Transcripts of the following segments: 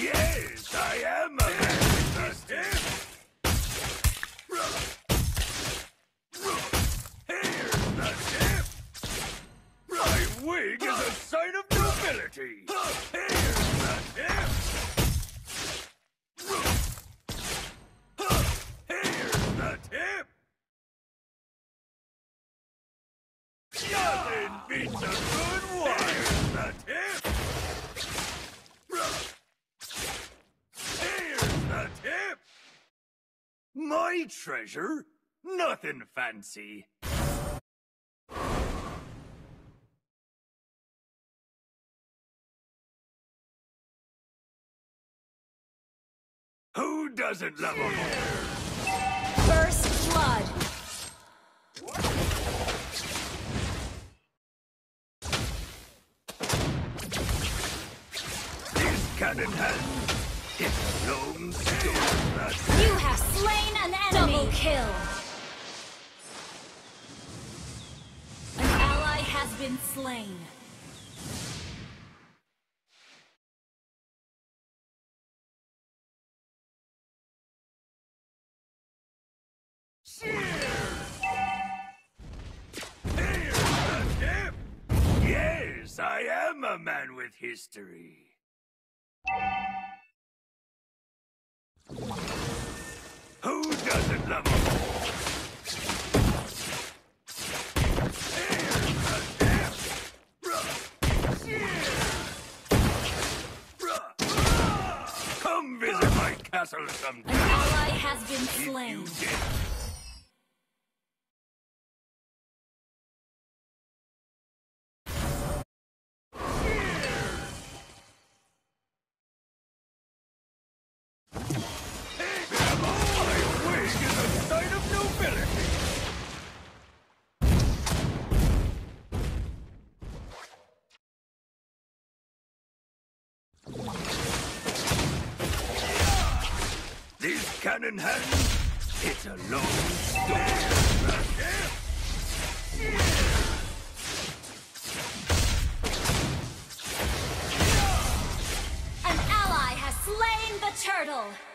Yes, I am a man. Here's the tip. My wig is a sign of nobility. Here's the tip. Here's the tip. Nothing beats a good one. Here's the tip. Here's the tip. My treasure? Nothing fancy. Who doesn't love a? First blood. This cannon has You have slain an enemy. Double kill. An ally has been slain. Here's the. Yes, I am a man with history. Who doesn't love a whore? Here's the tip. Ruh. Cheers. Come visit my castle An sometime. ally has been slain. Cannon has it's a long story. An ally has slain the turtle.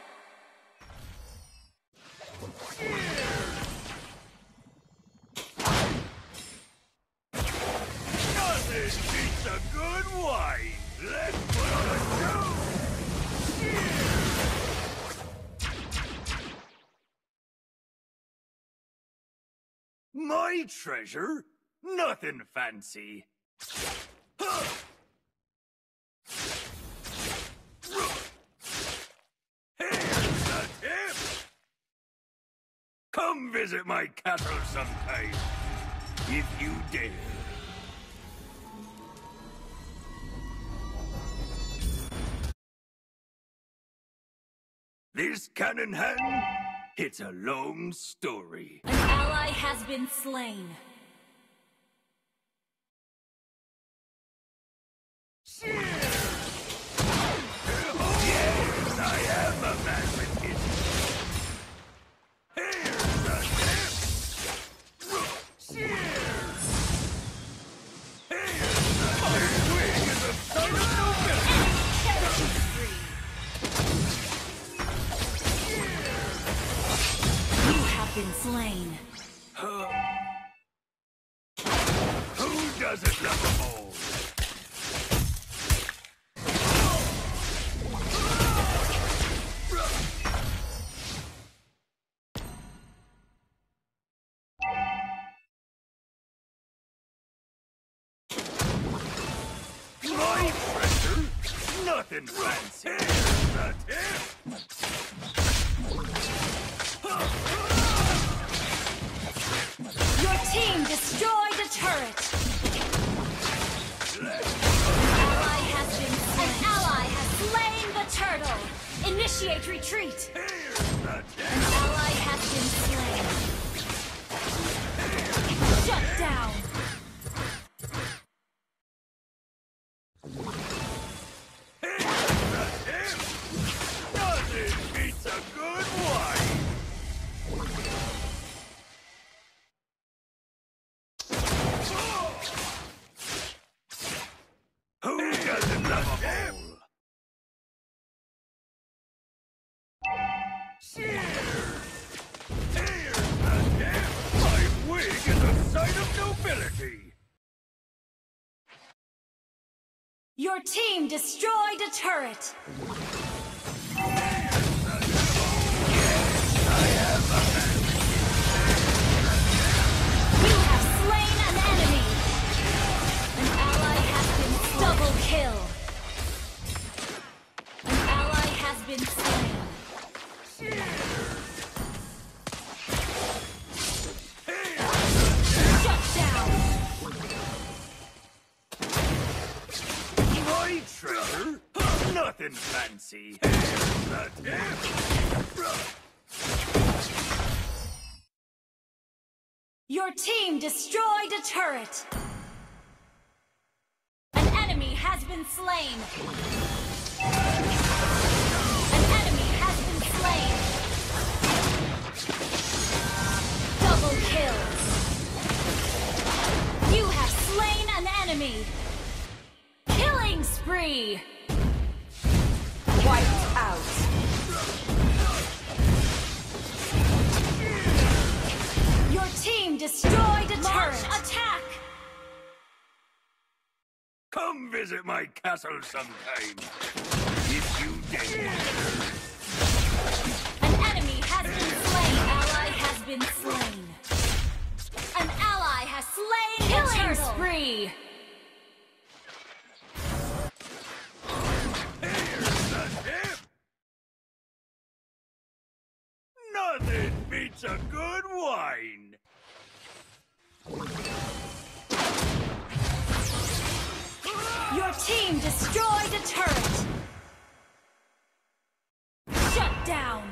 My treasure? Nothing fancy. Come visit my castle sometime, if you dare. This cannon hand, it's a long story. Ally has been slain. Yes, Nothing fancy. Here's the tip. Your team destroyed a turret. Ally has been An ally has slain the turtle. Initiate retreat. Here's the tip. An ally has been slain. Shut down. Sign of nobility! Your team destroyed a turret! You have fancy. Your team destroyed a turret! An enemy has been slain! An enemy has been slain! Double kill! You have slain an enemy! Killing spree! Visit my castle sometime. If you dare. An enemy has been slain. Ally has been slain. An ally has slain Killing spree. Here's the tip! Nothing beats a good wine! Team destroyed a turret. Shut down.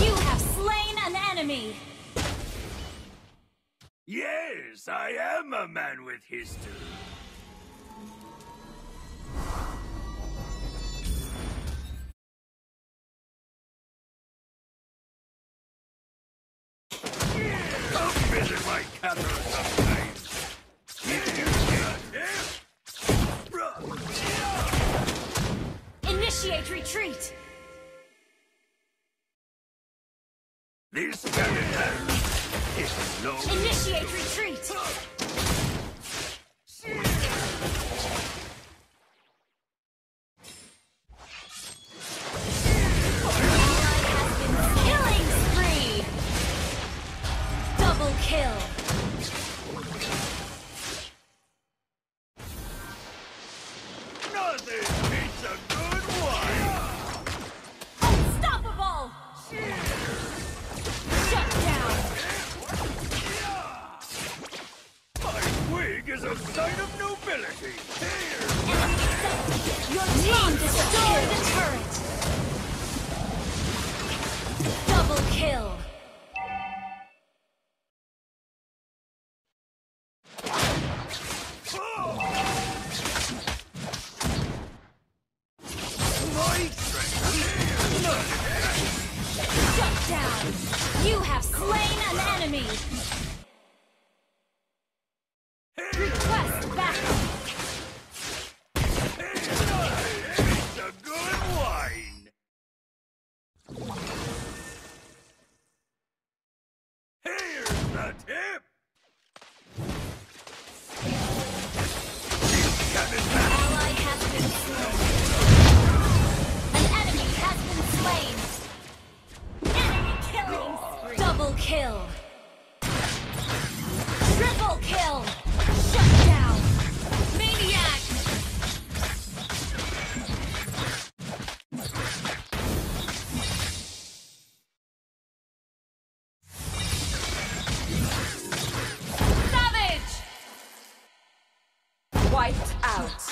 You have slain an enemy. Yes, I am a man with history. This skeleton is no Initiate retreat. Double kill. kill! Triple kill! Shut down! Maniac! Savage! Wiped out!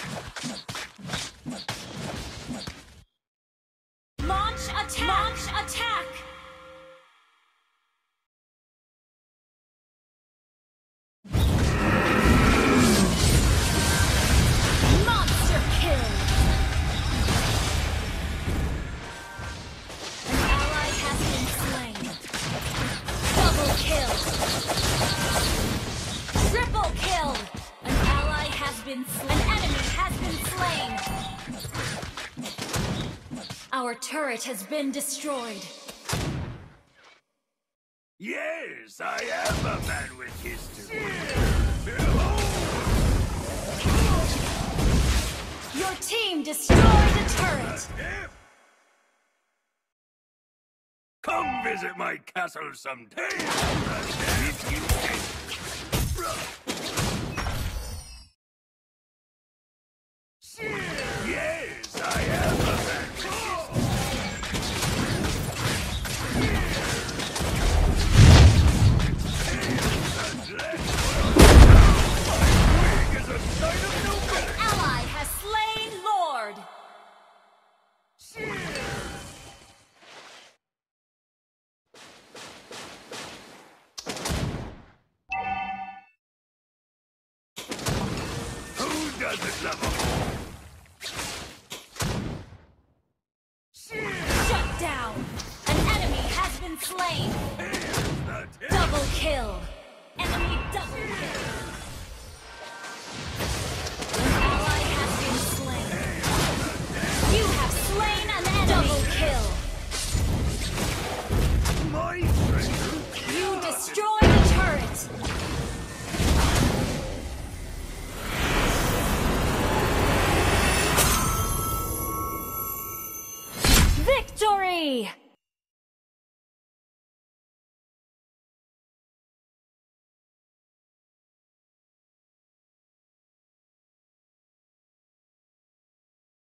Triple kill! An ally has been slain. An enemy has been slain. Our turret has been destroyed. Yes, I am a man with history. Your team destroyed a turret. Come visit my castle someday. Kill. Enemy double kill. An ally has been slain. You have slain an enemy. Double kill. My. You a turret. Victory!